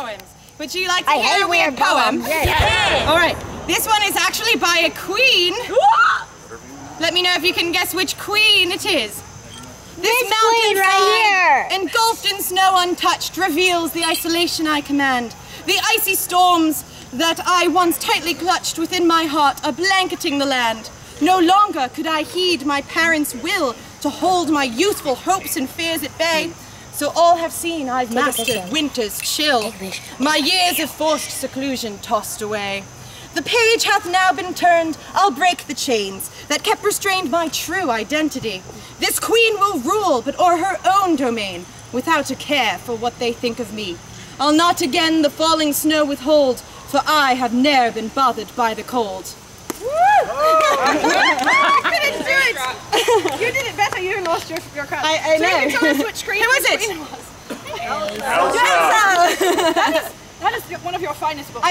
poems. Would you like to I hear a weird poem? poems. Yeah. All right. This one is actually by a queen. Let me know if you can guess which queen it is. This, This queen right here. engulfed in snow untouched, reveals the isolation I command. The icy storms that I once tightly clutched within my heart are blanketing the land. No longer could I heed my parents' will to hold my youthful hopes and fears at bay. So all have seen I've mastered winter's chill. My years of forced seclusion tossed away. The page hath now been turned, I'll break the chains that kept restrained my true identity. This queen will rule, but o'er her own domain, without a care for what they think of me. I'll not again the falling snow withhold, for I have ne'er been bothered by the cold. I couldn't do it. You did it better. You lost your your cut. I- I so You know. can tell us which screen. Who is it? screen was. Elsa. That is one of your finest books. I